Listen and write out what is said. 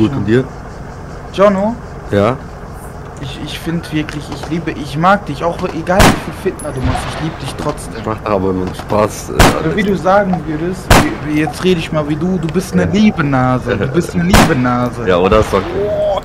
gut und dir? Jono, Ja? ich, ich finde wirklich, ich liebe, ich mag dich, auch egal wie viel Fitner du machst, ich liebe dich trotzdem. Macht aber nur Spaß. Äh, also wie du sagen würdest, wie, wie jetzt rede ich mal wie du, du bist eine liebe Nase, du bist eine liebe Nase. ja, oder? Ist okay. Oh,